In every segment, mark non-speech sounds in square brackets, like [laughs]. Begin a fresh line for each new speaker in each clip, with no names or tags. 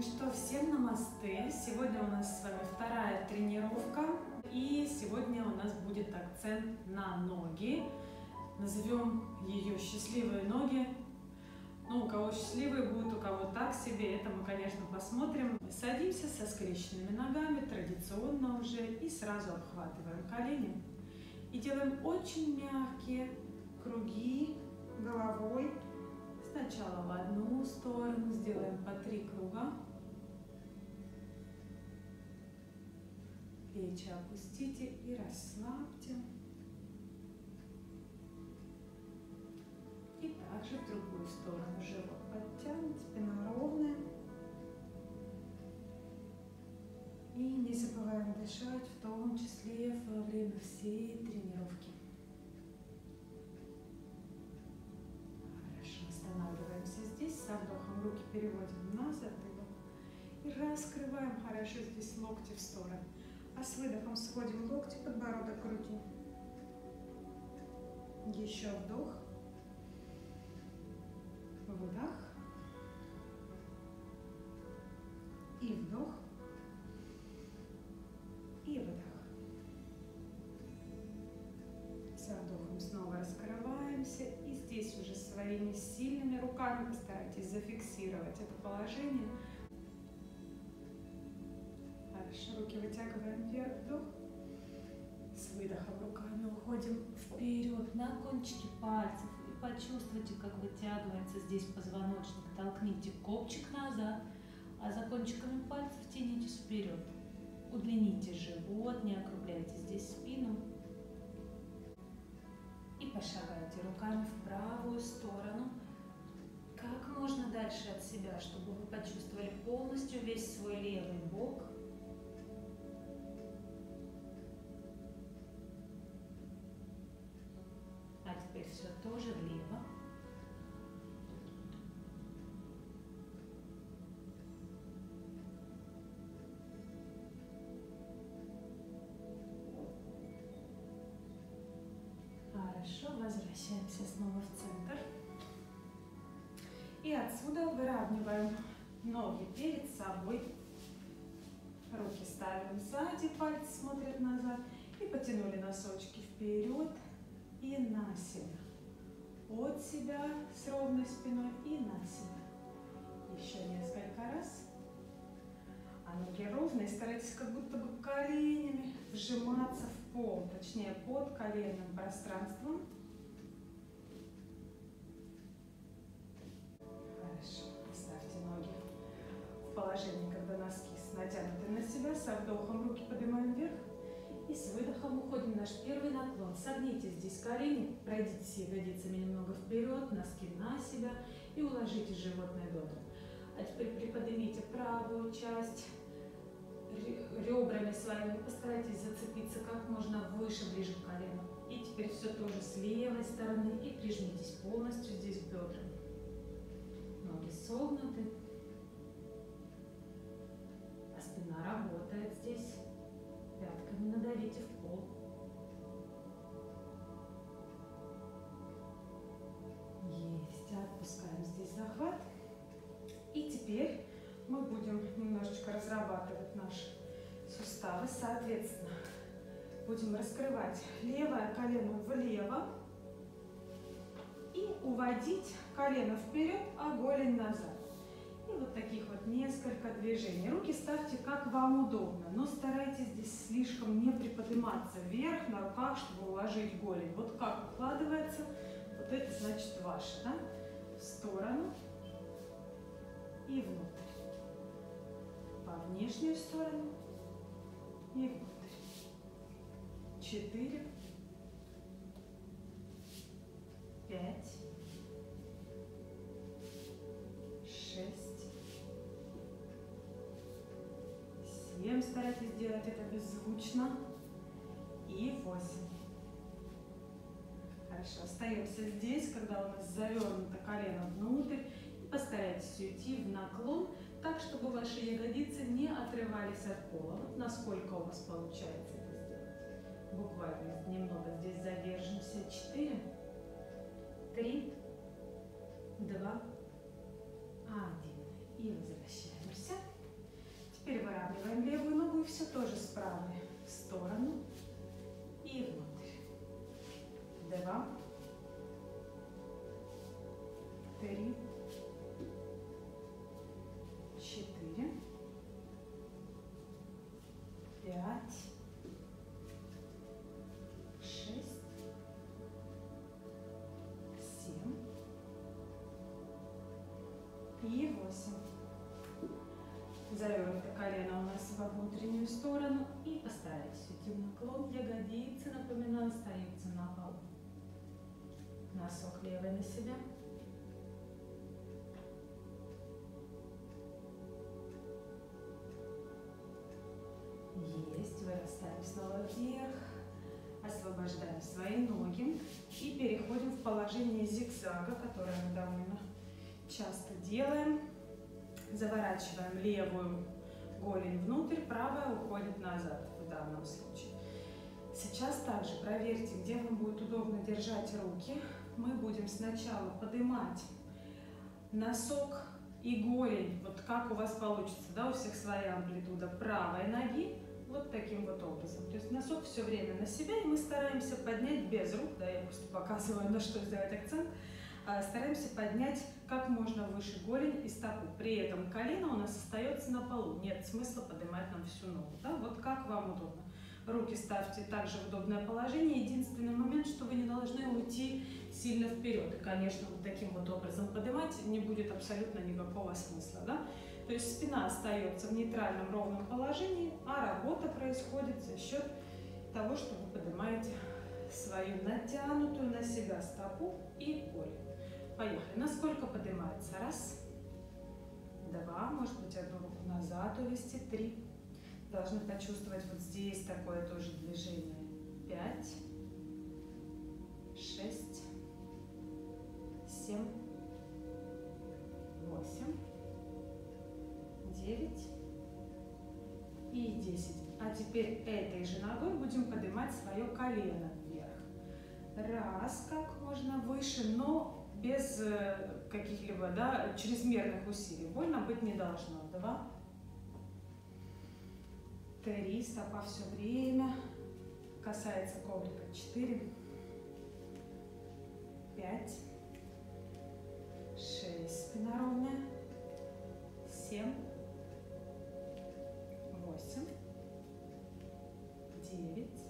Ну что, всем намасте! Сегодня у нас с вами вторая тренировка. И сегодня у нас будет акцент на ноги. Назовем ее «Счастливые ноги». Ну, у кого счастливые будут, у кого так себе, это мы, конечно, посмотрим. Садимся со скрещенными ногами, традиционно уже, и сразу обхватываем колени. И делаем очень мягкие круги головой Сначала в одну сторону сделаем по три круга. Плечи опустите и расслабьте. И также в другую сторону живот подтянуть, спина ровная. И не забываем дышать, в том числе во время всей тренировки. со вдохом руки переводим на затылок. И раскрываем хорошо здесь локти в сторону. А с выдохом сводим локти, подбородок к груди. Еще вдох. Выдох. И вдох. И выдох. Со вдохом снова раскрываемся. И здесь уже своими сильными руками постарайтесь зафиксировать это положение. Руки вытягиваем вверх, вдох. С выдохом руками уходим вперед на кончики пальцев. И почувствуйте, как вытягивается здесь позвоночник. Толкните копчик назад, а за кончиками пальцев тянитесь вперед. Удлините живот, не округляйте здесь спину пошагайте руками в правую сторону. Как можно дальше от себя, чтобы вы почувствовали полностью весь свой левый бок. Теперь все тоже влево. Хорошо, возвращаемся снова в центр. И отсюда выравниваем ноги перед собой. Руки ставим сзади, пальцы смотрят назад. И потянули носочки вперед и на себя. От себя с ровной спиной и на себя. Еще несколько раз. А ноги ровные, старайтесь как будто бы коленями вжиматься в пол, точнее под коленным пространством. Хорошо, оставьте ноги в положении, когда носки натянуты на себя. Со вдохом руки поднимаем вверх. И с выдохом уходим в наш первый наклон. Согните здесь колени, пройдитесь ягодицами немного вперед, носки на себя и уложите животное бедра. А теперь приподнимите правую часть ребрами своими постарайтесь зацепиться как можно выше, ближе к колену. И теперь все тоже с левой стороны и прижмитесь полностью здесь к бедрам. Ноги согнуты. А спина работает здесь. Пятками надавите в пол. Есть. Отпускаем здесь захват. И теперь мы будем немножечко разрабатывать наши суставы, соответственно, будем раскрывать левое колено влево и уводить колено вперед, а голень назад. И вот таких вот несколько движений. Руки ставьте как вам удобно, но старайтесь здесь слишком не приподниматься вверх на руках, чтобы уложить голень. Вот как укладывается, вот это значит ваше, да? В сторону и внутрь по внешнюю сторону и внутрь. Четыре, пять, семь. Старайтесь делать это беззвучно. И восемь. Хорошо, остаемся здесь, когда у нас завернуто колено внутрь. Постарайтесь уйти в наклон так, чтобы ваши ягодицы не отрывались от пола. Вот насколько у вас получается это сделать. Буквально немного здесь задержимся. Четыре, три, два, один. И возвращаемся. Выравниваем левую ногу и все тоже с правой в сторону. И внутрь. Два, три, четыре, пять, шесть, семь. И восемь. Завернуто колено у нас во внутреннюю сторону и постарайтесь уйти в наклон. Ягодицы, напоминаю, остаются на полу. Носок левый на себя. Есть. Вырастаем снова вверх. Освобождаем свои ноги. И переходим в положение зигзага, которое мы довольно часто делаем. Заворачиваем левую голень внутрь, правая уходит назад в данном случае. Сейчас также проверьте, где вам будет удобно держать руки. Мы будем сначала поднимать носок и голень, вот как у вас получится, да, у всех своя амплитуда правой ноги, вот таким вот образом. То есть носок все время на себя, и мы стараемся поднять без рук, да, я просто показываю, на что сделать акцент, стараемся поднять как можно выше голень и стопу. При этом колено у нас остается на полу, нет смысла поднимать нам всю ногу, да, вот как вам удобно. Руки ставьте также в удобное положение. Единственный момент, что вы не должны уйти сильно вперед. И, конечно, вот таким вот образом поднимать не будет абсолютно никакого смысла. Да? То есть спина остается в нейтральном ровном положении, а работа происходит за счет того, что вы поднимаете свою натянутую на себя стопу и голень. Поехали. Насколько поднимается? Раз, два, может быть, одну руку назад увести, три, Должны почувствовать вот здесь такое тоже движение. Пять, шесть, семь, восемь, девять и десять. А теперь этой же ногой будем поднимать свое колено вверх. Раз, как можно выше, но без э, каких-либо да, чрезмерных усилий. Больно быть не должно. Два, Три, стопа все время. Касается коврика. Четыре, пять, шесть, спина ровная, семь, восемь, девять.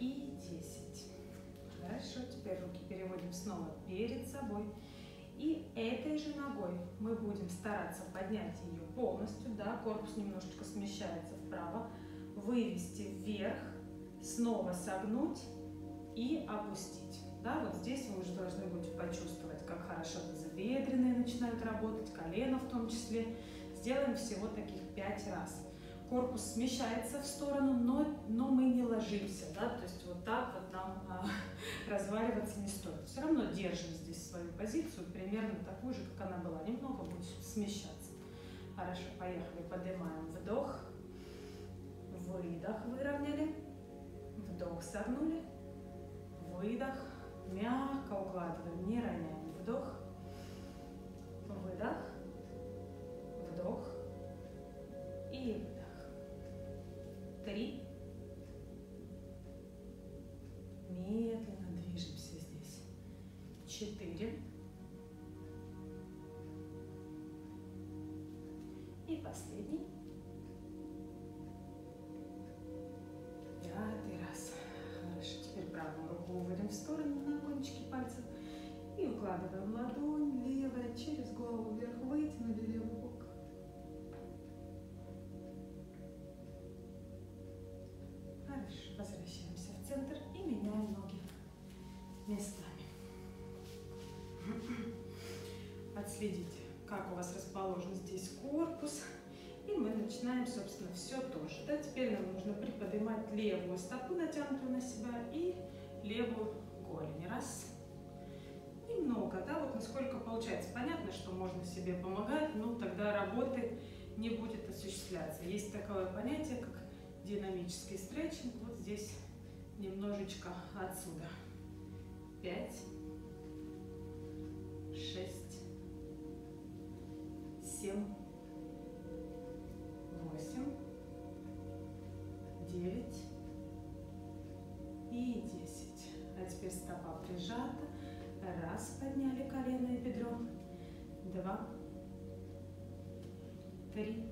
И десять. Хорошо, теперь руки переводим снова перед собой. И этой же ногой мы будем стараться поднять ее полностью, да, корпус немножечко смещается вправо, вывести вверх, снова согнуть и опустить. Да, вот здесь вы уже должны будете почувствовать, как хорошо тазобедренные начинают работать, колено в том числе. Сделаем всего таких пять раз. Корпус смещается в сторону, но, но мы не ложимся, да, то есть так вот нам а, [laughs] разваливаться не стоит. Все равно держим здесь свою позицию, примерно такую же, как она была, немного будет смещаться. Хорошо, поехали. Поднимаем вдох, выдох, выровняли, вдох, согнули, выдох, мягко укладываем, не роняем. Вдох, выдох, вдох и выдох. Три. Медленно движемся здесь. Четыре. И последний. Пятый раз. Хорошо. Теперь правую руку уводим в сторону на кончики пальцев. И укладываем ладонь левая через голову вверх. Вытянули левый местами. Отследите как у вас расположен здесь корпус. И мы начинаем, собственно, все тоже. Да, теперь нам нужно приподнимать левую стопу, натянутую на себя, и левую голень. Раз. Немного, да, вот насколько получается. Понятно, что можно себе помогать, но тогда работы не будет осуществляться. Есть такое понятие, как динамический стретчинг. Вот здесь немножечко отсюда. Пять, шесть, семь, восемь, девять и десять. А теперь стопа прижата. Раз, подняли колено и бедро. Два, три,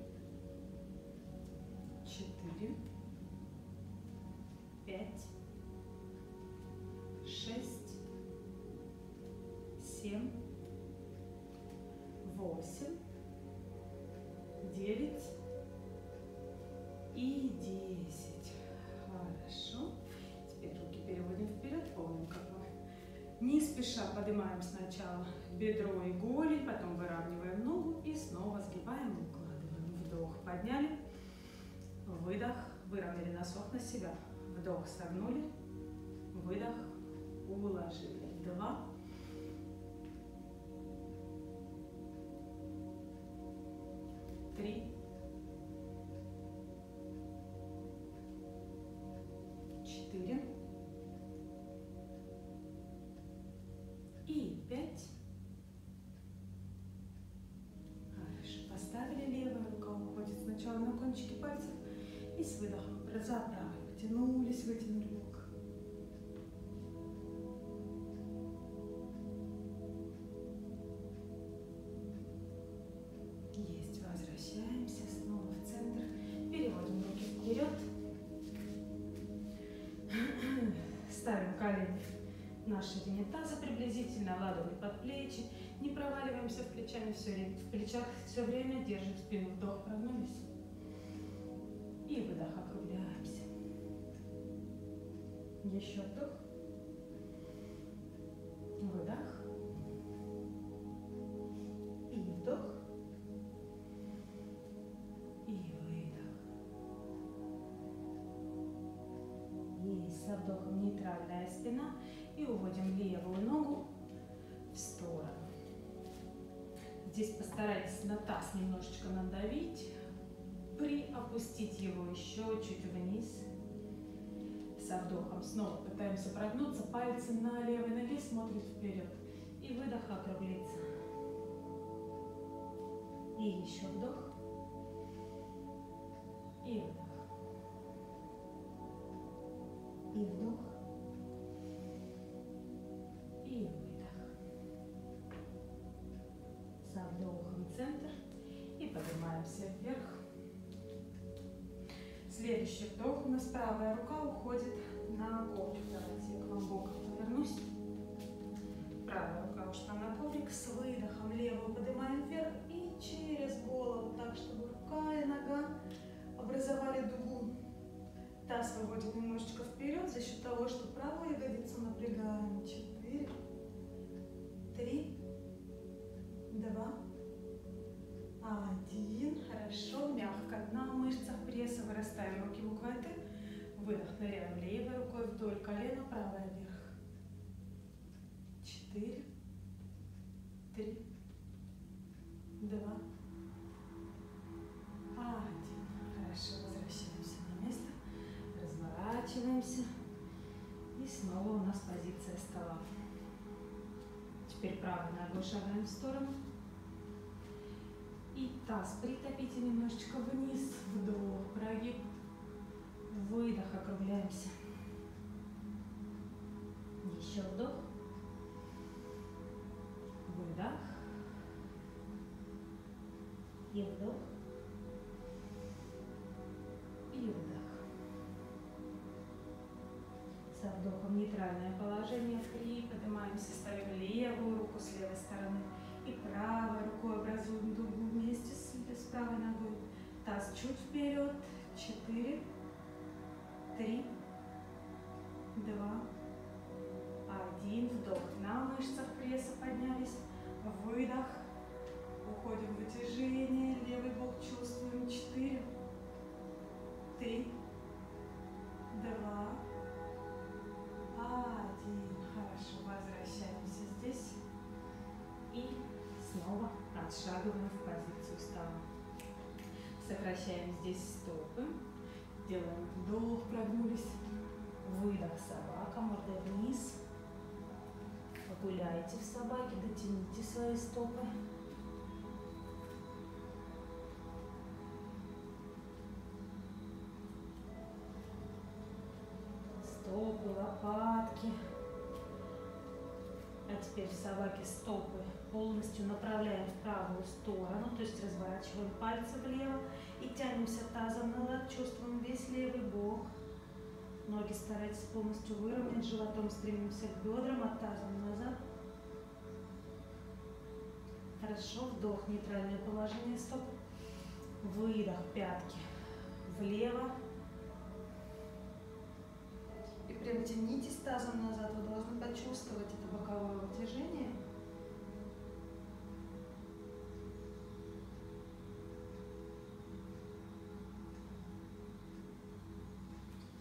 и укладываем. Вдох, подняли, выдох, выровняли носок на себя. Вдох, согнули, выдох, уложили. Два, три, кончики пальцев и с выдохом правой. Потянулись, вытянули бок. Есть. Возвращаемся снова в центр. Переводим руки вперед. [clears throat] Ставим колени на ширине таза приблизительно, ладони под плечи. Не проваливаемся в плечами все время. В плечах все время держим спину. Вдох, прогнулись. И выдох, округляемся. Еще вдох. Выдох. И вдох. И выдох. Есть со вдохом нейтральная спина. И уводим левую ногу в сторону. Здесь постарайтесь на таз немножечко надавить. Приопустить его еще чуть вниз. Со вдохом снова пытаемся прогнуться. Пальцы на левой ноге смотрят вперед. И выдох округлиться. И еще вдох. И выдох. И вдох. И выдох. Со вдохом центр. И поднимаемся вверх. Следующий вдох. У нас правая рука уходит на коврик. Давайте я к вам боком повернусь. Правая рука ушла на коврик. С выдохом левую поднимаем вверх. И через голову, так, чтобы рука и нога образовали дугу. Таз выводит немножечко вперед за счет того, что правую ягодицу напрягаем. Четыре, Хорошо, мягко. На мышцах пресса вырастаем руки в ухваты. Выдох, ныряем левой рукой вдоль колена, правая вверх. Четыре, три, два, один. Хорошо, возвращаемся на место. Разворачиваемся. И снова у нас позиция стола. Теперь правой ногой шагаем в сторону. И таз притопите немножечко вниз. Вдох, прогиб. Выдох, округляемся. Еще вдох. Выдох. И вдох. И выдох. Со вдохом нейтральное положение. Три. Поднимаемся, ставим левую руку с левой стороны. И правой рукой образуем дугу вместе с, с правой ногой. Таз чуть вперед. Четыре. Три. Два. Один. Вдох. На мышцах пресса поднялись. Выдох. Уходим в вытяжение. Левый бок чувствуем. Четыре. Три. Два. Один. Хорошо. Возвращаемся снова отшагиваем в позицию стола. Сокращаем здесь стопы. Делаем вдох, прогнулись. Выдох, собака, мордой вниз. Погуляйте в собаке, дотяните свои стопы. Стопы, лопатки. А теперь в собаке стопы полностью направляем в правую сторону, то есть разворачиваем пальцы влево и тянемся тазом назад, чувствуем весь левый бок. Ноги старайтесь полностью выровнять, животом стремимся к бедрам, от тазом назад. Хорошо, вдох, нейтральное положение стоп. Выдох, пятки влево. Тянитесь тазом назад, вы должны почувствовать это боковое вытяжение.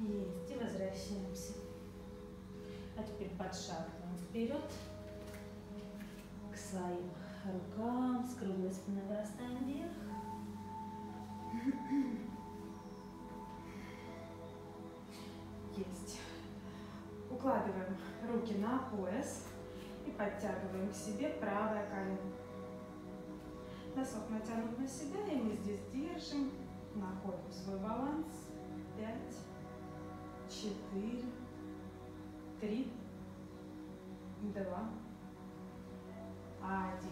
Есть. И возвращаемся. А теперь подшагиваем вперед к своим рукам. С круглой спиной вырастаем вверх. Укладываем руки на пояс и подтягиваем к себе правое колено. Носок натянут на себя, и мы здесь держим, находим свой баланс. Пять, четыре, три, два, один.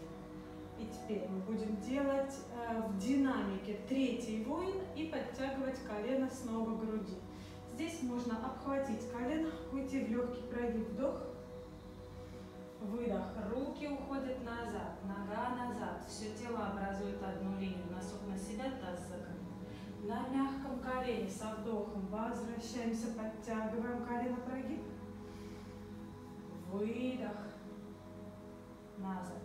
И теперь мы будем делать э, в динамике третий воин и подтягивать колено снова к груди. Здесь можно обхватить колено, уйти в легкий прогиб, вдох, выдох, руки уходят назад, нога назад, все тело образует одну линию, носок на себя, таз закрыт. На мягком колене со вдохом возвращаемся, подтягиваем колено, прогиб, выдох, назад.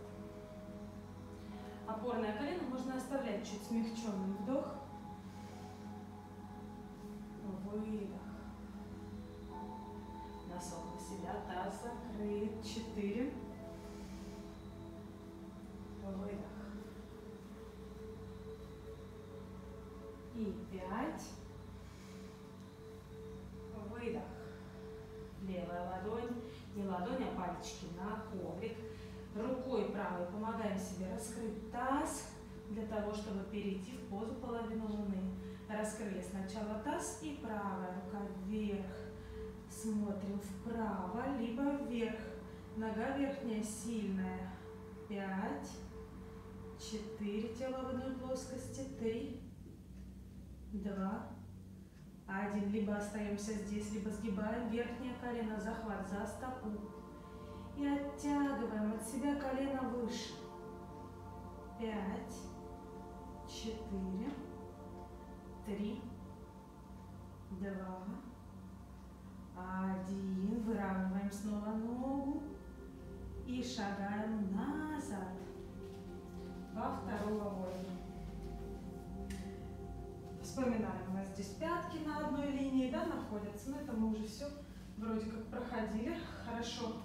Опорное колено можно оставлять чуть смягченным, вдох, выдох. Носок на себя, таз закрыт. Четыре. Выдох. И пять. Выдох. Левая ладонь, не ладонь, а пальчики на коврик. Рукой правой помогаем себе раскрыть таз для того, чтобы перейти в позу половины луны. Раскрыли сначала таз и правая рука вверх. Смотрим вправо, либо вверх. Нога верхняя сильная. Пять, четыре тела в одной плоскости. Три, два, один. Либо остаемся здесь, либо сгибаем верхнее колено, захват за стопу. И оттягиваем от себя колено выше. Пять, четыре, три, два, один. Выравниваем снова ногу и шагаем назад во второго воина. Вспоминаем, у нас здесь пятки на одной линии да, находятся, но это мы уже все вроде как проходили. Хорошо.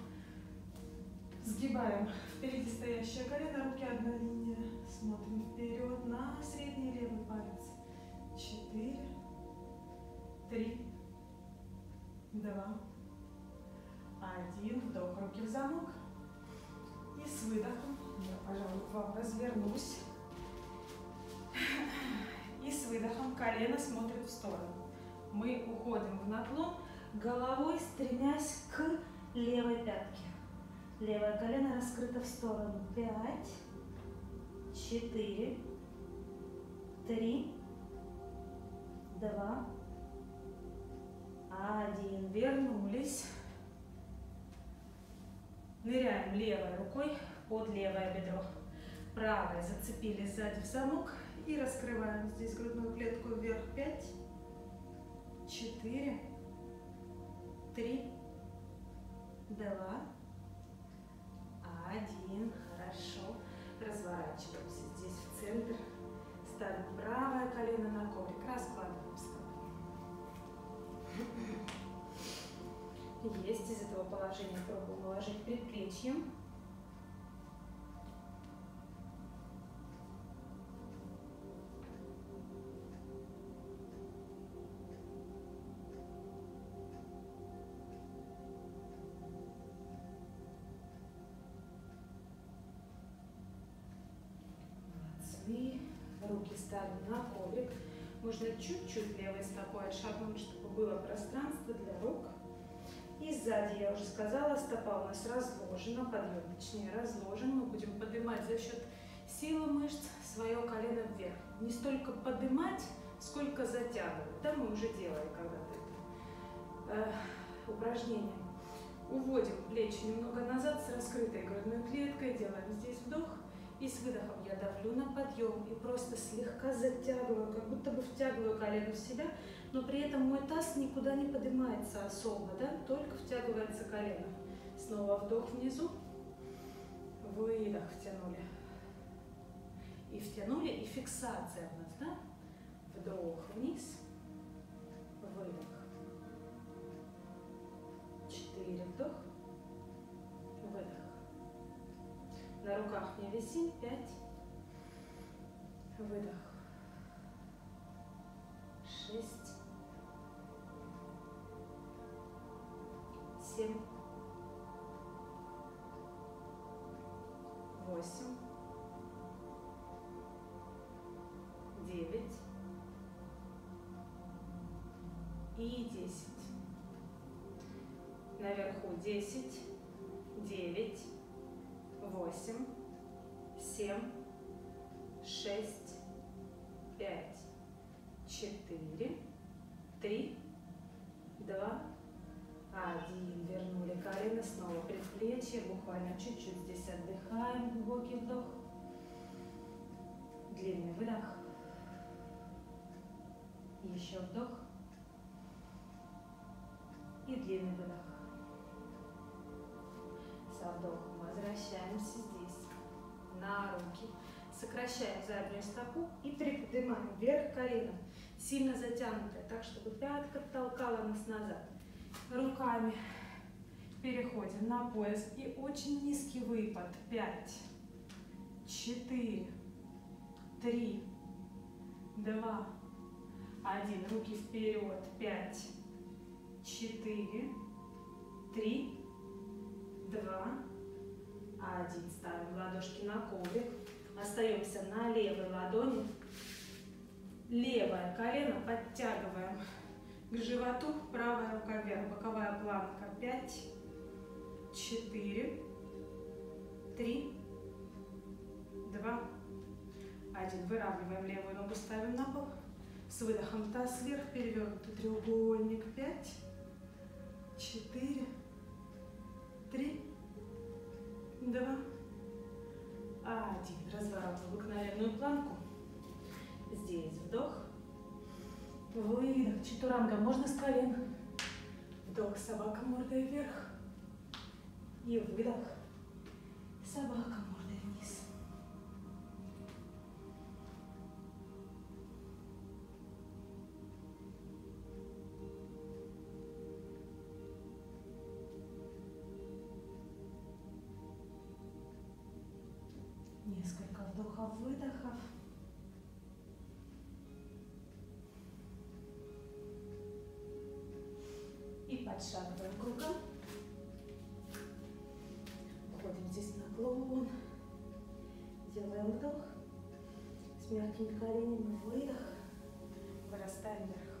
Сгибаем впереди стоящее колено, руки одна линия. Смотрим вперед на средний левый палец четыре, три, два, один. Вдох, руки в замок. И с выдохом я, пожалуй, к вам развернусь. И с выдохом колено смотрит в сторону. Мы уходим в наклон, головой стремясь к левой пятке. Левое колено раскрыто в сторону. Пять, четыре, три, два, один. Вернулись. Ныряем левой рукой под левое бедро. Правой зацепили сзади в замок и раскрываем здесь грудную клетку вверх. Пять, четыре, три, два, один. Хорошо. Разворачиваемся здесь в центр. Ставим правое колено на коврик. Раскладываем Есть из этого положения пробуем уложить предплечьем. руки ставим на коврик. Можно чуть-чуть левой стопой отшагнуть, чтобы было пространство для рук. И сзади, я уже сказала, стопа у нас разложена, подъем точнее разложен. Мы будем поднимать за счет силы мышц свое колено вверх. Не столько поднимать, сколько затягивать. Да, мы уже делали когда-то это э, упражнение. Уводим плечи немного назад с раскрытой грудной клеткой, делаем здесь вдох. И с выдохом я давлю на подъем и просто слегка затягиваю, как будто бы втягиваю колено в себя, но при этом мой таз никуда не поднимается особо, да, только втягивается колено. Снова вдох внизу, выдох, втянули. И втянули, и фиксация у нас, да? Вдох вниз, выдох. Четыре вдох, выдох. На руках не висим, пять, выдох. Шесть, семь, восемь, девять. И десять. Наверху десять, девять, восемь, семь, шесть, отдыхаем, глубокий вдох, длинный выдох, еще вдох и длинный выдох. Со вдохом возвращаемся здесь, на руки. Сокращаем заднюю стопу и приподнимаем вверх колено. Сильно затянутое, так, чтобы пятка толкала нас назад. Руками переходим на пояс и очень низкий выпад. Пять, четыре, три, два, один. Руки вперед. Пять, четыре, три, два, один. Ставим ладошки на коврик. Остаемся на левой ладони. Левое колено подтягиваем к животу. Правая рука вверх. Боковая планка. Пять, четыре, три, два, один. Выравниваем левую ногу, ставим на пол. С выдохом таз вверх, перевернутый треугольник. Пять, четыре, три, два, один. Разворот в обыкновенную планку. Здесь вдох. Выдох. Чатуранга. Можно с колен. Вдох. Собака мордой вверх. И выдох. Собака мордой вниз. Несколько вдохов-выдохов. И подшагиваем кругом. Вдох. С мягкими коленями выдох. Вырастаем вверх.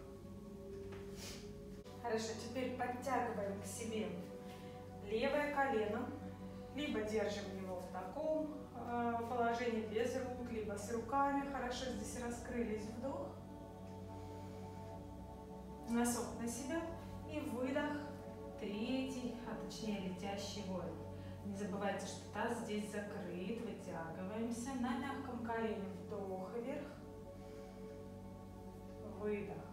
Хорошо, теперь подтягиваем к себе левое колено. Либо держим его в таком э, положении без рук, либо с руками. Хорошо здесь раскрылись. Вдох. Носок на себя. И выдох. Третий, а точнее летящий воин. Не забывайте, что таз здесь закрыт. Вытягиваемся на мягком колене. Вдох вверх. Выдох.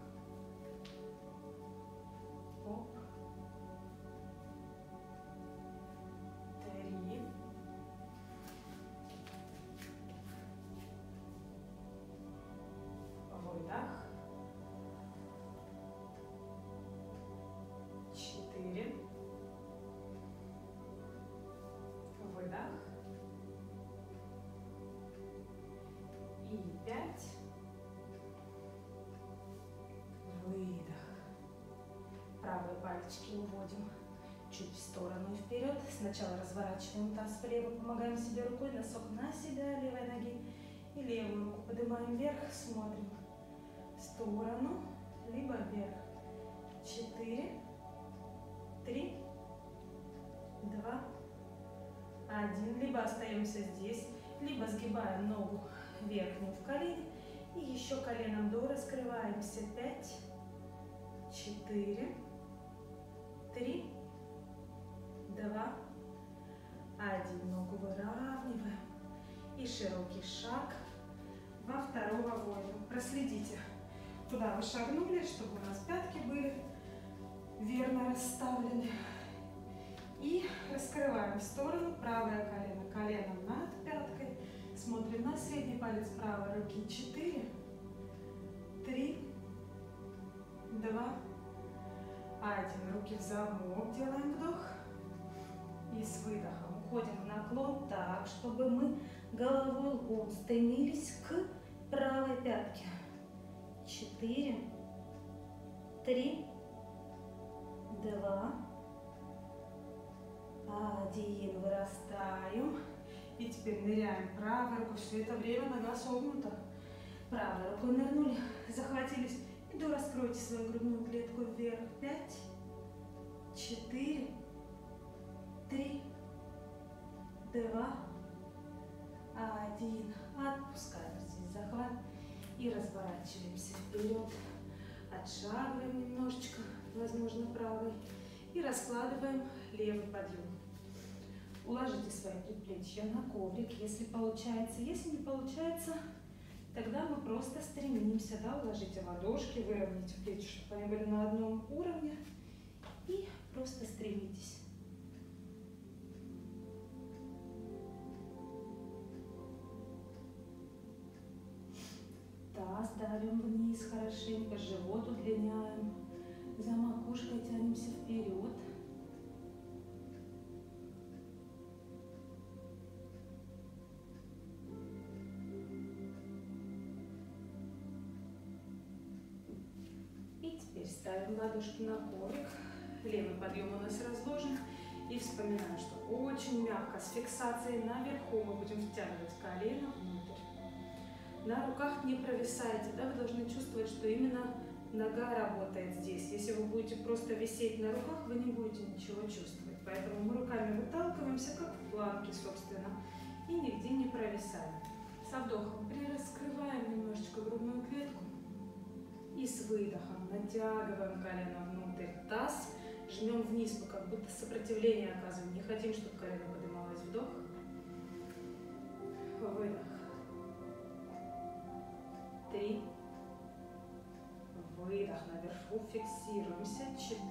Пальчики уводим чуть в сторону и вперед. Сначала разворачиваем таз влево, помогаем себе рукой, носок на себя, левой ноги. И левую руку поднимаем вверх, смотрим в сторону, либо вверх. Четыре, три, два, один. Либо остаемся здесь, либо сгибаем ногу верхнюю в колени. И еще коленом до раскрываемся. Пять, четыре, Проследите, куда вы шагнули, чтобы у нас пятки были верно расставлены. И раскрываем в сторону правое колено. Коленом над пяткой. Смотрим на средний палец правой руки. Четыре, три, два, один. Руки в замок. Делаем вдох. И с выдохом уходим в наклон так, чтобы мы головой лбом стремились к правой пятке. Четыре, три, два, один. Вырастаем. И теперь ныряем правой рукой. Все это время нога согнута. Правой рукой нырнули, захватились. И до раскройте свою грудную клетку вверх. Пять, четыре, три, два, один. Отпускаем здесь захват. И разворачиваемся вперед. Отшагиваем немножечко, возможно, правый. И раскладываем левый подъем. Уложите свои предплечья на коврик, если получается. Если не получается, тогда мы просто стремимся, да, уложите ладошки, выровняйте плечи, чтобы они были на одном уровне. И просто стремитесь. Таз давим вниз хорошенько, живот удлиняем, за макушкой тянемся вперед. Ставим ладошки на коврик. Левый подъем у нас разложен. И вспоминаем, что очень мягко, с фиксацией наверху мы будем втягивать колено внутрь. На руках не провисайте, да, вы должны чувствовать, что именно нога работает здесь. Если вы будете просто висеть на руках, вы не будете ничего чувствовать. Поэтому мы руками выталкиваемся, как в планке, собственно, и нигде не провисаем. Со вдохом прираскрываем немножечко грудную клетку и с выдохом натягиваем колено внутрь, таз, жмем вниз, мы как будто сопротивление оказываем. Не хотим, чтобы колено поднималось. Вдох, выдох. Три. Выдох наверху, фиксируемся. Четыре.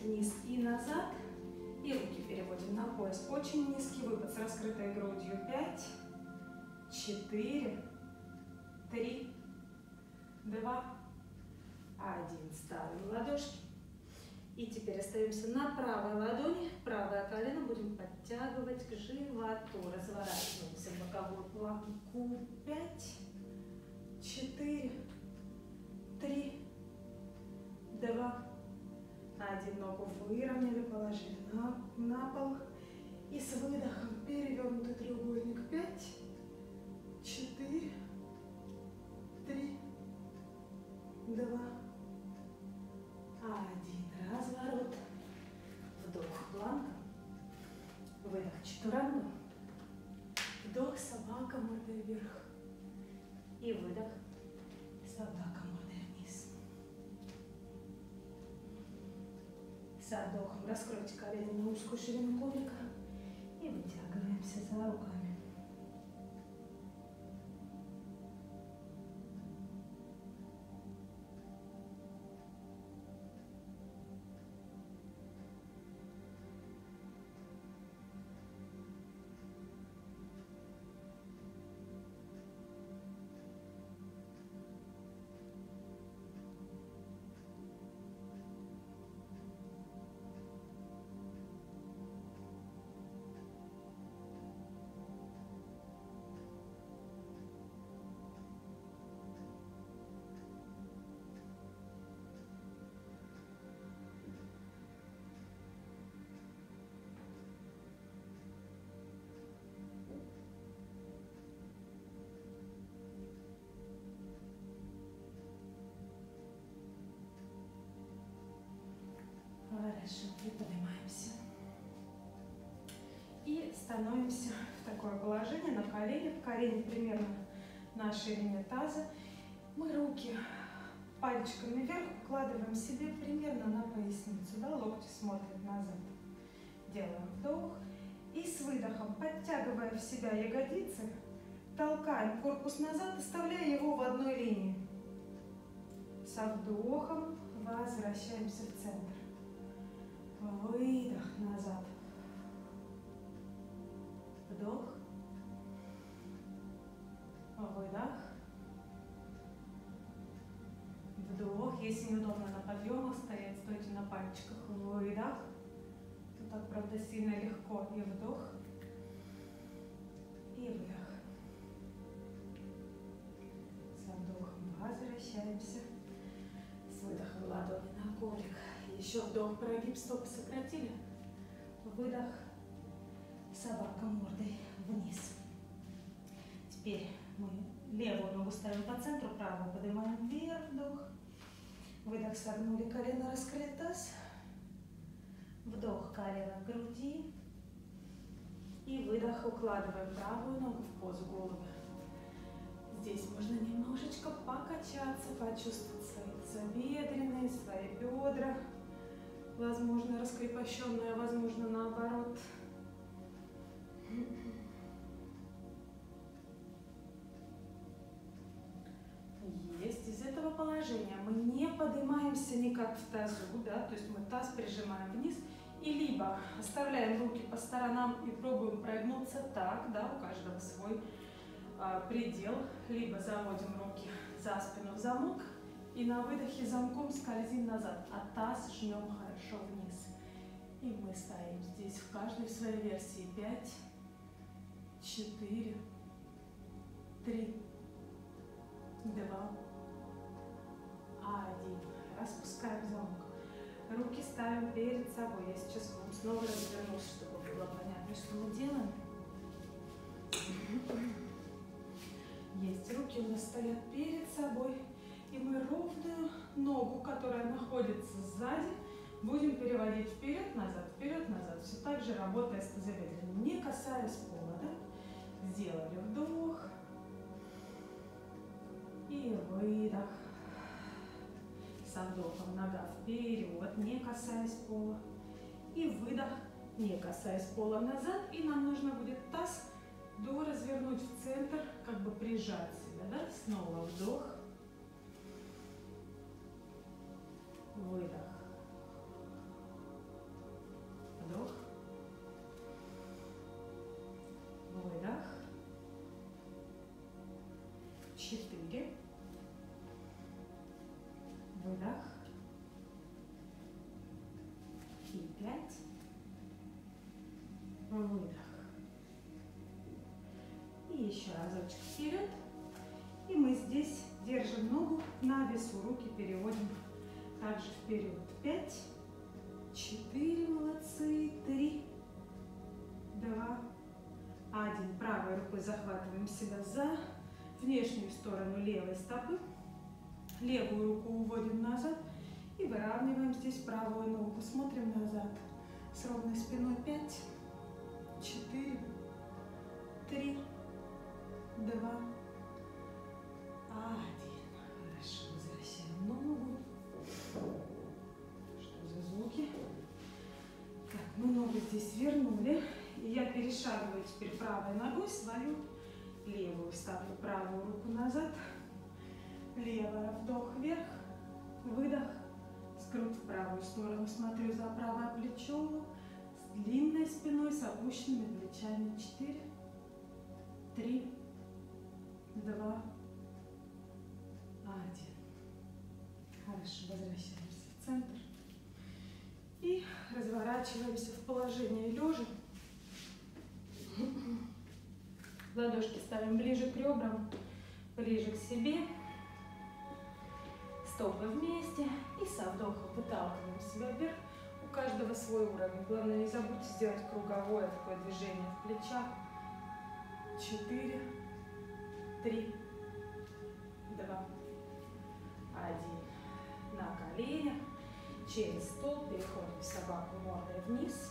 вниз и назад. И руки переводим на пояс. Очень низкий выпад с раскрытой грудью. 5, 4, 3, 2, 1. Ставим ладошки. И теперь остаемся на правой ладони. Правое колено будем подтягивать к животу. Разворачиваемся в боковую планку. 5, 4, 3, 2, один ногу выровняли, положили на, на пол. И с выдохом перевернутый треугольник. Пять, четыре, три, два, раскройте колени на узкую ширину коврика и вытягиваемся за руками. Хорошо, приподнимаемся. И становимся [laughs] в такое положение на колени. Колени примерно на ширине таза. Мы руки пальчиками вверх укладываем себе примерно на поясницу. Да? Локти смотрят назад. Делаем вдох. И с выдохом, подтягивая в себя ягодицы, толкаем корпус назад, оставляя его в одной линии. Со вдохом возвращаемся в центр. Выдох назад. Вдох. Выдох. Вдох. Если неудобно на подъемах стоять, стойте на пальчиках. Выдох. Тут так, правда, сильно легко. И вдох. И выдох. Со вдохом возвращаемся. С выдохом ладони на коврик. Еще вдох, прогиб стопы сократили. Выдох. Собака мордой вниз. Теперь мы левую ногу ставим по центру, правую поднимаем вверх, вдох. Выдох, согнули колено, раскрыли таз. Вдох, колено к груди. И выдох, укладываем правую ногу в позу головы. Здесь можно немножечко покачаться, почувствовать свои тазобедренные, свои бедра возможно, раскрепощенная, возможно, наоборот. Есть. Из этого положения мы не поднимаемся никак в тазу, да, то есть мы таз прижимаем вниз, и либо оставляем руки по сторонам и пробуем прогнуться так, да, у каждого свой а, предел, либо заводим руки за спину в замок, и на выдохе замком скользим назад, а таз жмем хорошо вниз. И мы стоим здесь в каждой своей версии. Пять, четыре, три, два, один. Распускаем замок. Руки ставим перед собой. Я сейчас вам снова развернусь, чтобы было понятно, что мы делаем. Есть. Руки у нас стоят перед собой. И мы ровную ногу, которая находится сзади, будем переводить вперед-назад, вперед-назад. Все так же работая с тазобедренным, не касаясь пола. Да? Сделали вдох и выдох. Со вдохом нога вперед, не касаясь пола. И выдох, не касаясь пола назад. И нам нужно будет таз до развернуть в центр, как бы прижать себя. Да? Снова вдох. Выдох. Вдох. Выдох. Четыре. Выдох. И пять. Выдох. И еще разочек вперед. И мы здесь держим ногу на весу, руки переводим также вперед. Пять, четыре, молодцы, три, два, один. Правой рукой захватываем себя за внешнюю сторону левой стопы. Левую руку уводим назад и выравниваем здесь правую ногу. Смотрим назад. С ровной спиной. Пять, четыре, три, два, один. Ногу здесь вернули. И я перешагиваю теперь правой ногой свою левую. Ставлю правую руку назад. Левая, вдох вверх, выдох. Скрут в правую сторону. Смотрю за правое плечо. С длинной спиной, с опущенными плечами. Четыре, три, два, положение лежа. Ладошки ставим ближе к ребрам, ближе к себе. Стопы вместе. И со вдохом выталкиваем себя вверх. У каждого свой уровень. Главное, не забудьте сделать круговое такое движение в плечах. Четыре, три, два, один. На коленях. Через стол переходим собаку мордой вниз.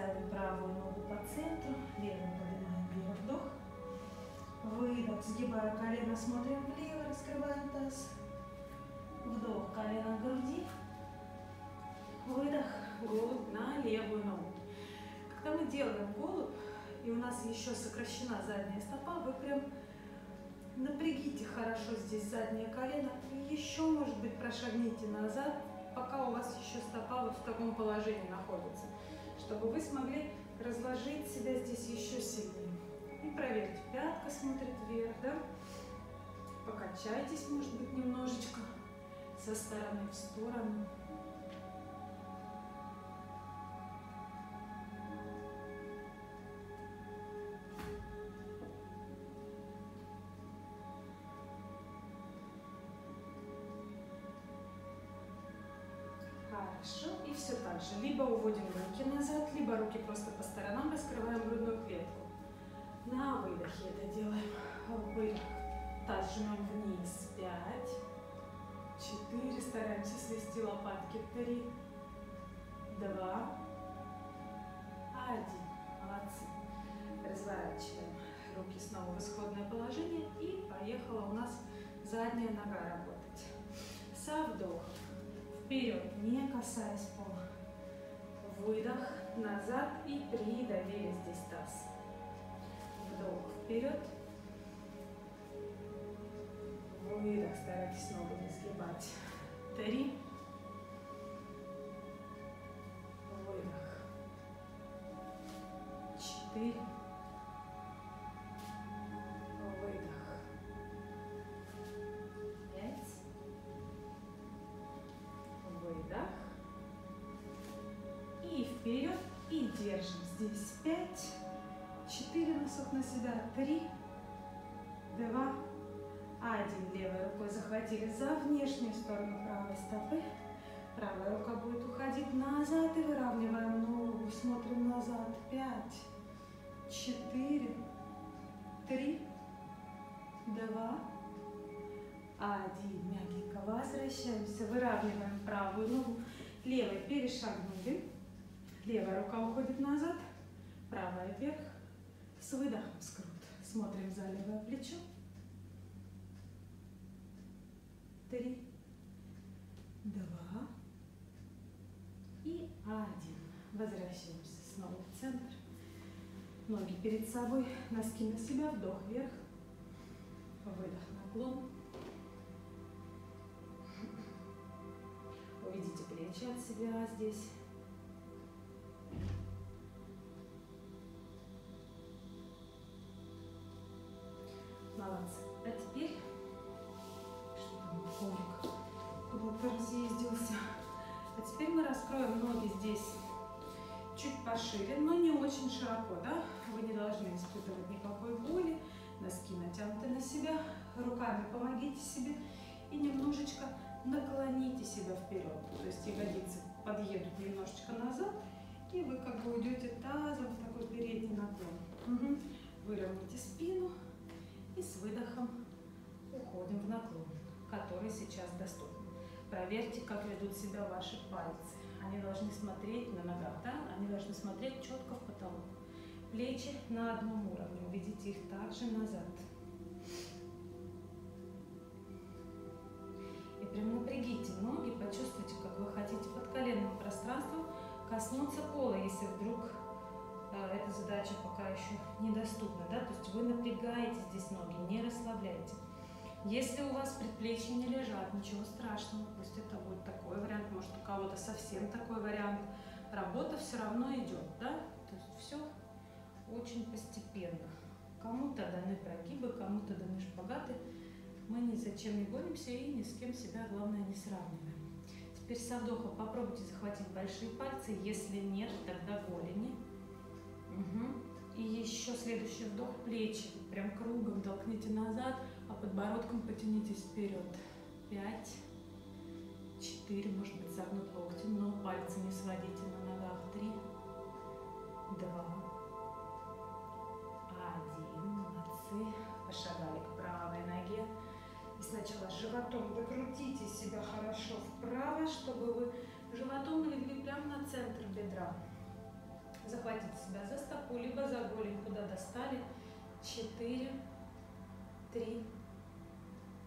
Ставим правую ногу по центру, левую поднимаем вверх, вдох. Выдох, сгибая колено, смотрим влево, раскрываем таз. Вдох, колено к груди. Выдох, голубь на левую ногу. Когда мы делаем голубь, и у нас еще сокращена задняя стопа, вы прям напрягите хорошо здесь заднее колено. И еще, может быть, прошагните назад, пока у вас еще стопа вот в таком положении находится чтобы вы смогли разложить себя здесь еще сильнее. И проверьте, пятка смотрит вверх, да? Покачайтесь, может быть, немножечко со стороны в сторону. Хорошо. И все так же. Либо уводим руки назад, либо руки просто по сторонам, раскрываем грудную клетку. На выдохе это делаем. Выдох. Таз жмем вниз. Пять. Четыре. Стараемся свести лопатки. Три. Два. Один. Молодцы. Разворачиваем руки снова в исходное положение. И поехала у нас задняя нога работать. Со вдохом вперед, не касаясь пола. Выдох, назад и придавили здесь таз. Вдох вперед. Выдох, старайтесь ногу не сгибать. Три. Выдох. Четыре. Здесь пять, четыре носок на себя, три, два, один. Левой рукой захватили за внешнюю сторону правой стопы. Правая рука будет уходить назад и выравниваем ногу. Смотрим назад. Пять, четыре, три, два, один. Мягенько возвращаемся. Выравниваем правую ногу. Левой перешагнули. Левая рука уходит назад. Правая вверх. С выдохом скрут. Смотрим за левое плечо. Три, два и один. Возвращаемся снова в центр. Ноги перед собой, носки на себя, вдох вверх, выдох наклон. Уведите плечи от себя здесь. Широко, да? Вы не должны испытывать никакой боли. Носки натянуты на себя. Руками помогите себе и немножечко наклоните себя вперед. То есть ягодицы подъедут немножечко назад, и вы как бы уйдете тазом в такой передний наклон. Угу. Выровняйте спину и с выдохом уходим в наклон, который сейчас доступен. Проверьте, как ведут себя ваши пальцы. они должны смотреть на ногах, да? Они должны смотреть четко в потолок. Плечи на одном уровне. Уведите их также назад. И прям напрягите ноги, почувствуйте, как вы хотите под коленным пространством коснуться пола, если вдруг э, эта задача пока еще недоступна, да, то есть вы напрягаете здесь ноги, не расслабляете. Если у вас предплечья не лежат, ничего страшного, пусть это будет такой вариант, может у кого-то совсем такой вариант. Работа все равно идет, да, то есть все очень постепенно. Кому-то даны прогибы, кому-то даны шпагаты. Мы ни за чем не боремся и ни с кем себя, главное, не сравниваем. Теперь со вдоха попробуйте захватить большие пальцы. Если нет, тогда голени. Угу. И еще следующий вдох плечи. Прям кругом толкните назад, а подбородком потянитесь вперед. Пять, четыре, может быть, согнут локти, но пальцы не сводите на ногах. Три, два, прямо на центр бедра. Захватите себя за стопу, либо за голень, куда достали. Четыре, три,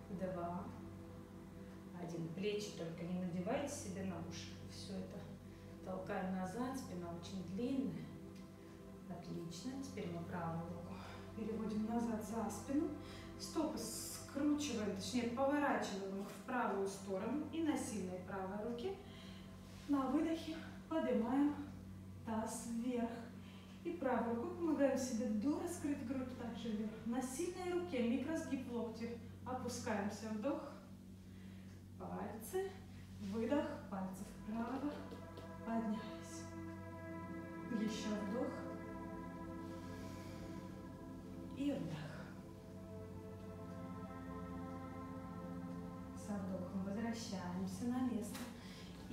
два, один. Плечи только не надевайте себе на уши. Все это толкаем назад, спина очень длинная. Отлично. Теперь мы правую руку переводим назад за спину. Стопы скручиваем, точнее поворачиваем их в правую сторону и на сильной правой руке на выдохе поднимаем таз вверх. И правой рукой помогаем себе дораскрыть грудь также вверх. На сильной руке микросгиб в локте. Опускаемся, вдох, пальцы, выдох, пальцы вправо, поднялись. Еще вдох и вдох. Со вдохом возвращаемся на место.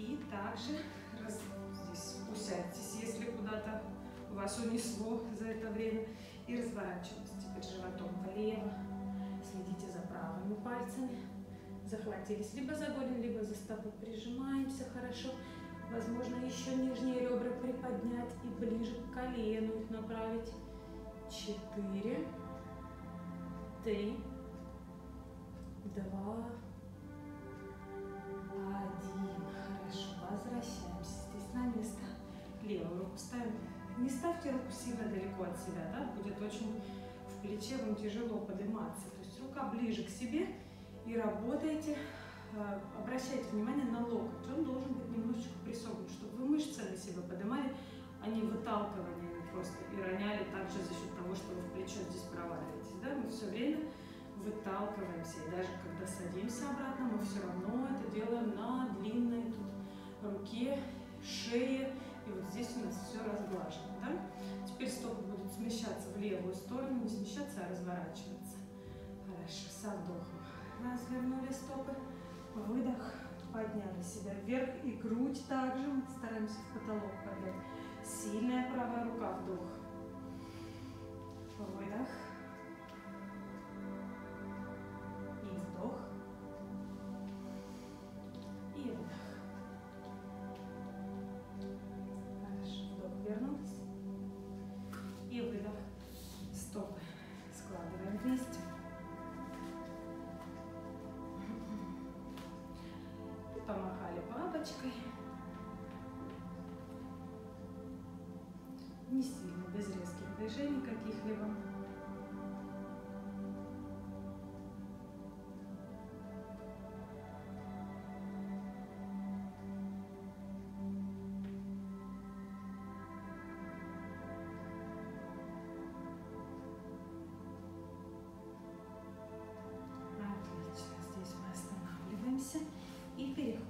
И также раз, здесь усядьтесь, если куда-то вас унесло за это время. И разворачиваемся теперь животом влево. Следите за правыми пальцами. Захватились либо за голень, либо за стопу. Прижимаемся хорошо. Возможно, еще нижние ребра приподнять и ближе к колену их направить. Четыре, три, два, один. Возвращаемся здесь на место. Левую руку ставим. Не ставьте руку сильно далеко от себя, да? Будет очень в плече вам тяжело подниматься. То есть рука ближе к себе и работайте. Э, обращайте внимание на локоть. Он должен быть немножечко присогнут, чтобы вы мышцами себя поднимали, а не выталкиваниями просто и роняли также за счет того, что вы в плечо здесь проваливаетесь. Да? Мы все время выталкиваемся. И даже когда садимся обратно, мы все равно это делаем на длинной тут руке, шее. И вот здесь у нас все разглажено. Да? Теперь стопы будут смещаться в левую сторону, не смещаться, а разворачиваться. Хорошо, со вдохом. Развернули стопы, выдох, подняли себя вверх и грудь также. Мы стараемся в потолок поднять. Сильная правая рука, вдох. Выдох.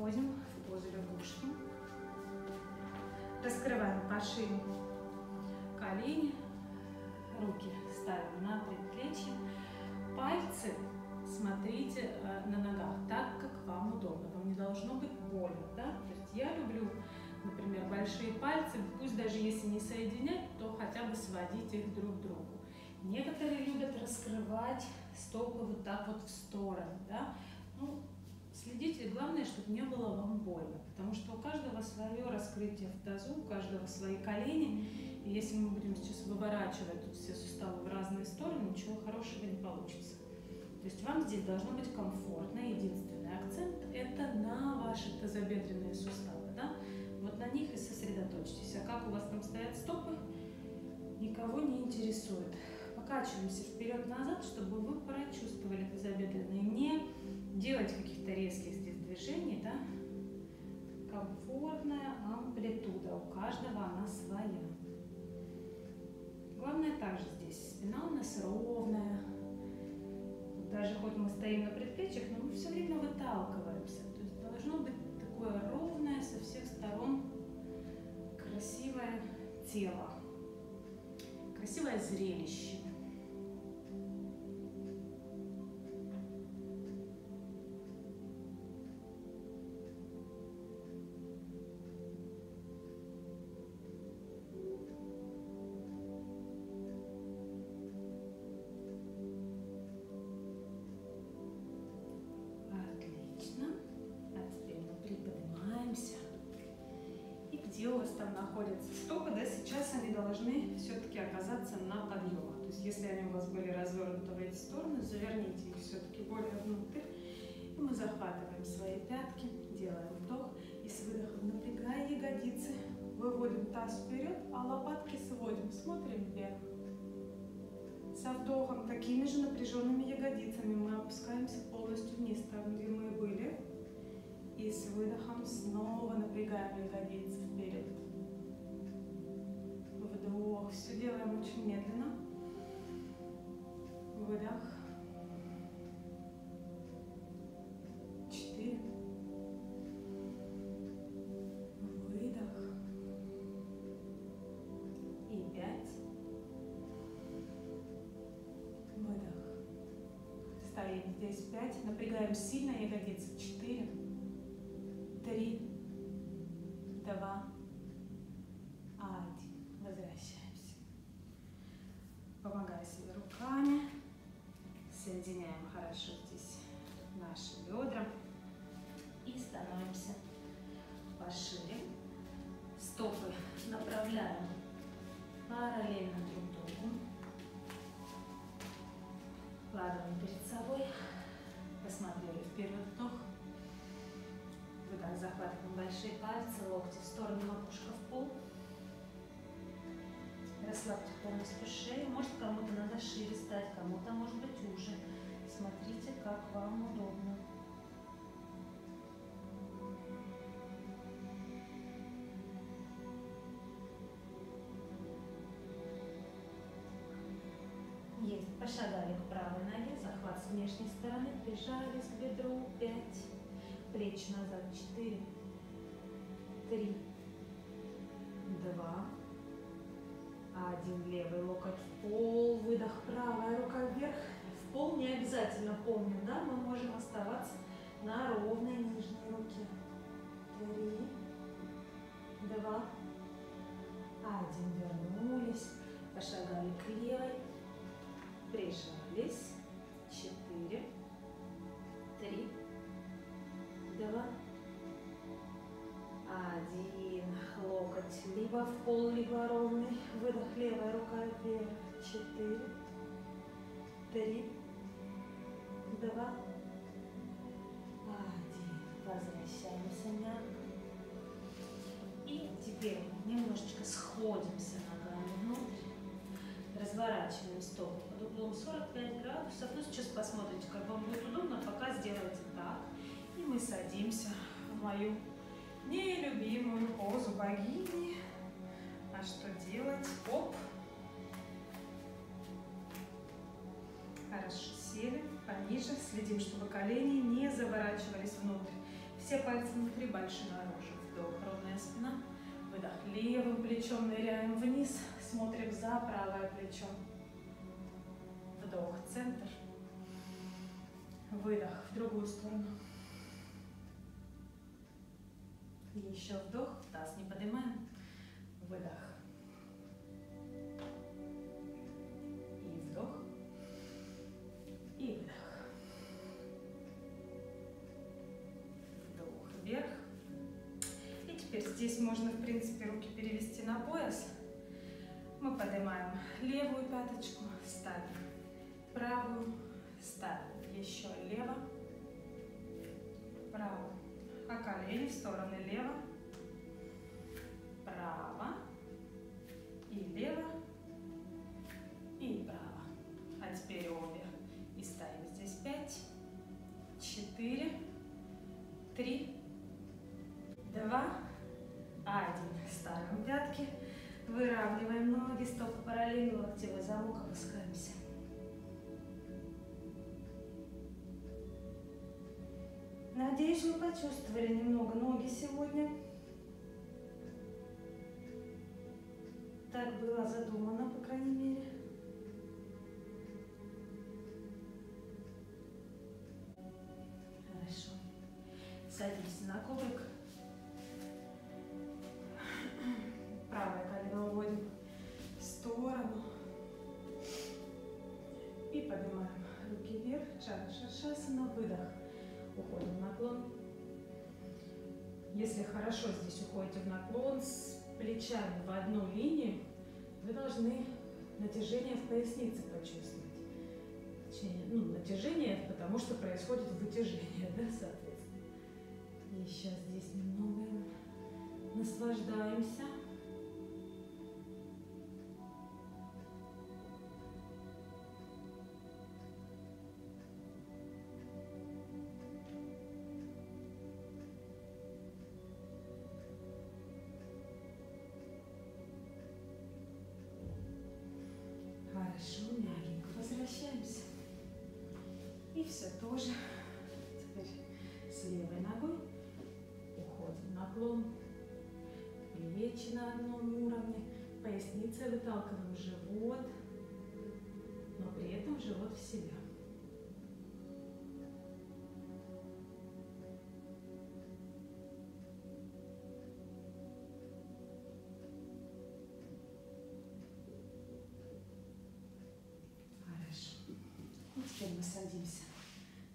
И переходим позу лягушки. Раскрываем по шее колени, руки ставим на предплечье, пальцы смотрите э, на ногах так, как вам удобно. Вам не должно быть больно. Да? То есть я люблю, например, большие пальцы, пусть даже если не соединять, то хотя бы сводить их друг к другу. Некоторые любят раскрывать стопы вот так вот в стороны. Да? Ну, Следите, главное, чтобы не было вам больно, потому что у каждого свое раскрытие в тазу, у каждого свои колени. И если мы будем сейчас выворачивать тут все суставы в разные стороны, ничего хорошего не получится. То есть вам здесь должно быть комфортно. Единственный акцент – это на ваши тазобедренные суставы. Да? Вот на них и сосредоточьтесь. А как у вас там стоят стопы, никого не интересует. Покачиваемся вперед-назад, чтобы вы прочувствовали тазобедренные. Не делать каких-то резких здесь движений, да? Комфортная амплитуда, у каждого она своя. Главное также здесь, спина у нас ровная. Даже хоть мы стоим на предплечьях, но мы все время выталкиваемся. То есть должно быть такое ровное со всех сторон красивое тело, красивое зрелище. Должны все-таки оказаться на подъемах. То есть если они у вас были развернуты в эти стороны, заверните их все-таки более внутрь. И мы захватываем свои пятки, делаем вдох и с выдохом напрягая ягодицы, выводим таз вперед, а лопатки сводим, смотрим вверх. Со вдохом такими же напряженными ягодицами мы опускаемся полностью вниз, там, где мы были. И с выдохом снова напрягаем ягодицы через 5. Напрягаем сильно ягодицы. 4. Расслабьте полностью шею. Может, кому-то надо шире стать, кому-то может быть уже. Смотрите, как вам удобно. Есть. Пошагали к правой ноге, захват с внешней стороны, прижались к бедру, пять плечи назад. Четыре, три, один. Левый локоть в пол, выдох, правая рука вверх. В пол не обязательно помним, да, мы можем оставаться на ровной нижней руке. Три, два, один. Вернулись, пошагали к левой, прижались. Четыре, три, два, один. Локоть либо в пол, либо ровный. Выдох, левая рука вверх. Четыре, три, два, один. Возвращаемся мягко. И теперь немножечко сходимся ногами внутрь. Разворачиваем стопы под углом 45 градусов. Ну, сейчас посмотрите, как вам будет удобно. Пока сделайте так. И мы садимся в мою нелюбимую позу богини. А что делать? Оп. Хорошо, сели пониже. Следим, чтобы колени не заворачивались внутрь. Все пальцы внутри, большие наружу. Вдох, ровная спина. Выдох, левым плечом ныряем вниз. Смотрим за правое плечо. Вдох, центр. Выдох в другую сторону. Еще вдох, таз не поднимаем. Выдох. Здесь можно, в принципе, руки перевести на пояс. Мы поднимаем левую пяточку, ставим правую, ставим еще лево, право, а колени в стороны лево, право и лево и право. А теперь обе. И ставим здесь 5, 4, 3, 2, 1. Ставим пятки, выравниваем ноги, стопы параллельно, локтевой замок, опускаемся. Надеюсь, вы почувствовали немного ноги сегодня. Так было задумано, по крайней мере. Если хорошо здесь уходите в наклон с плечами в одну линию, вы должны натяжение в пояснице почувствовать. Ну, натяжение, потому что происходит вытяжение, [laughs] да, соответственно. И сейчас здесь немного наслаждаемся. Тоже. Теперь с левой ногой уходим наклон. Плечи на одном уровне. Поясница выталкиваем живот, но при этом живот в себя. Хорошо. И теперь мы садимся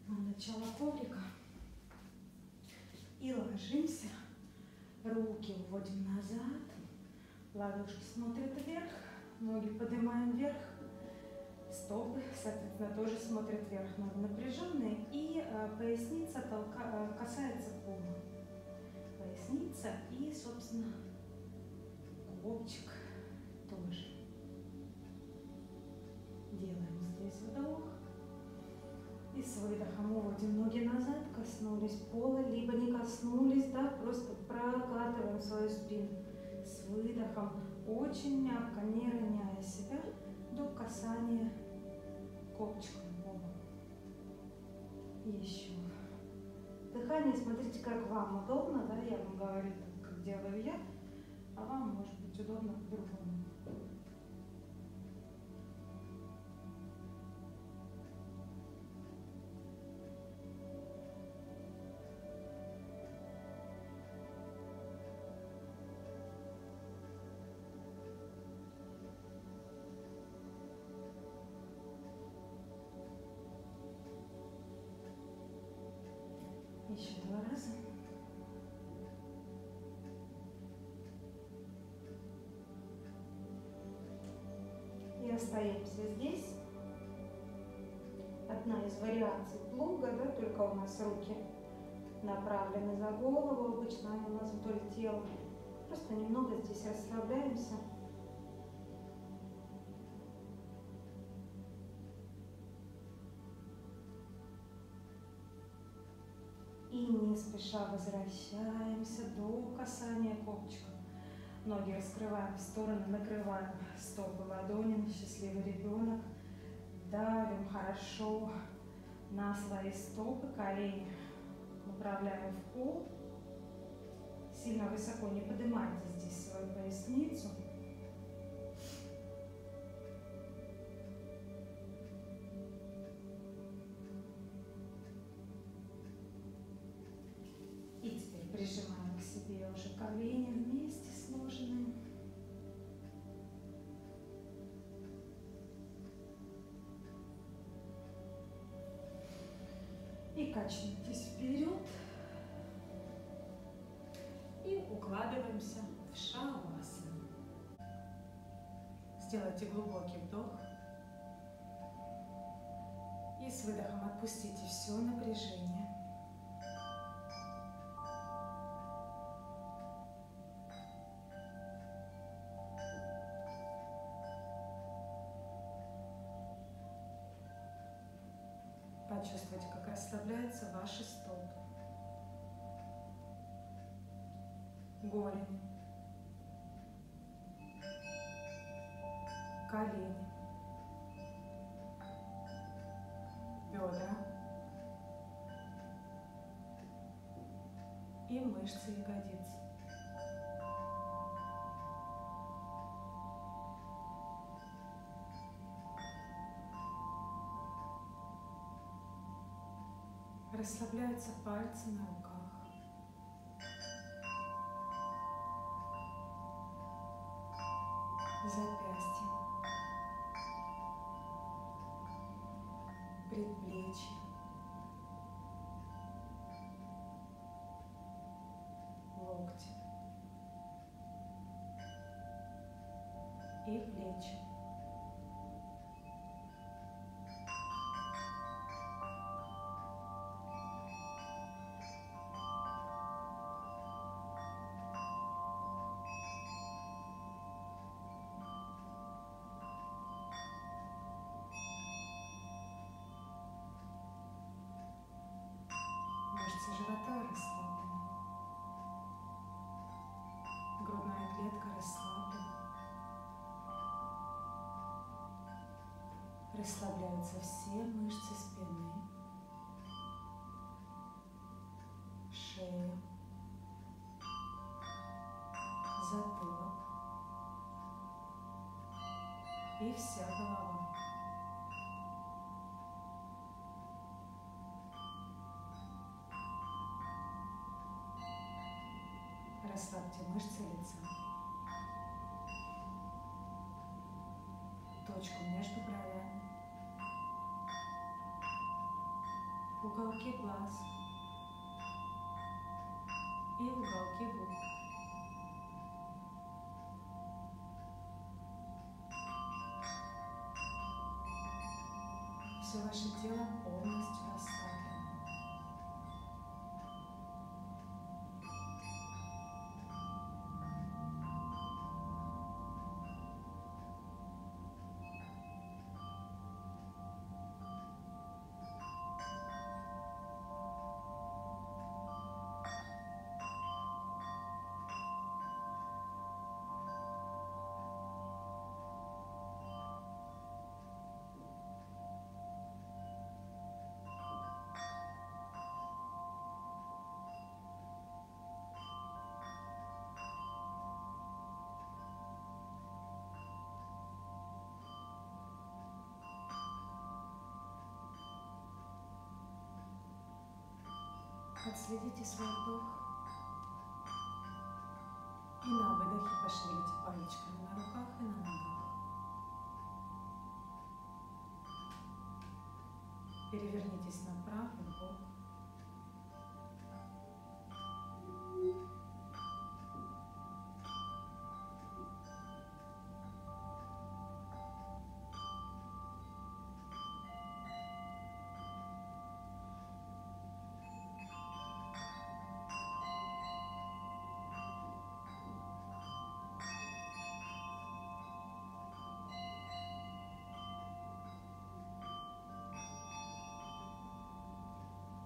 на начало коврика и ложимся. Руки уводим назад, ладошки смотрят вверх, ноги поднимаем вверх, стопы, соответственно, тоже смотрят вверх, ноги напряженные, и э, поясница толка, э, касается пола. Поясница и, собственно, копчик тоже. Делаем здесь вдох. И с выдохом уводим ноги назад, коснулись пола, либо не коснулись, да, просто прокатываем свою спину. С выдохом очень мягко, не роняя себя до касания копчиком пола. Еще. Дыхание, смотрите, как вам удобно, да, я вам говорю, как делаю я, а вам может быть удобно по-другому. Остаемся здесь. Одна из вариаций плуга, да, только у нас руки направлены за голову, обычно у нас вдоль тела. Просто немного здесь расслабляемся. И не спеша возвращаемся до касания копчика. Ноги раскрываем в стороны, накрываем стопы ладонями, счастливый ребенок. Давим хорошо на свои стопы, колени направляем в пол. Сильно высоко не поднимайте здесь свою поясницу. И теперь прижимаем к себе уже колени сложенные. И качнитесь вперед. И укладываемся в шавасану. Сделайте глубокий вдох. И с выдохом отпустите все напряжение. Голени, колени, бедра. И мышцы ягодиц. Расслабляются пальцы на Предплечья. Локти. И плечи. Расслаблены. Грудная клетка расслаблена. Расслабляются все мышцы спины, Расслабьте мышцы лица. Точку между бровями. Уголки глаз. И уголки губ. Все ваше тело полностью Отследите свой вдох. И на выдохе пошевелите пальчиками на руках и на ногах. Перевернитесь на правый бок.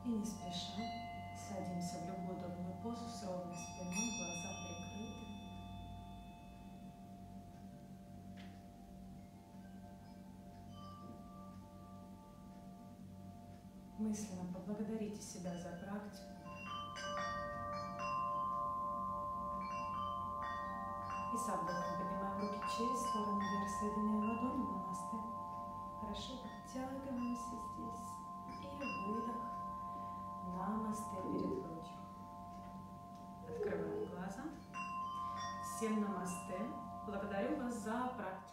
И не спеша садимся в любую удобную позу с ровной спиной, глаза прикрыты. Мысленно поблагодарите себя за практику. И со вдохом поднимаем руки через сторону вверх, соединяем ладони на масты. Хорошо, подтягиваемся здесь. Намасте перед грудью. Открываем глаза. Всем намасте. Благодарю вас за практику.